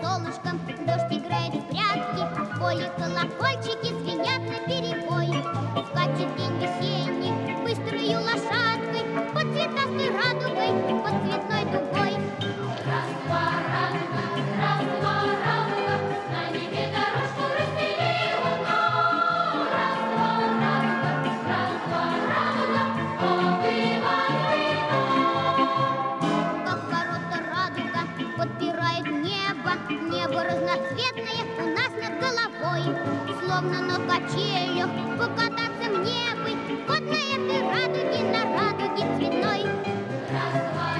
солнышком. Дождь играет в прятки В поле колокольчики звенят на перебой. Скачет день весенний Быстрою лошадкой Под цветастой радугой Под цветной Словно на качелях покататься мне бы Вот на этой радуге, на радуге цветной. Раз-два, радуга,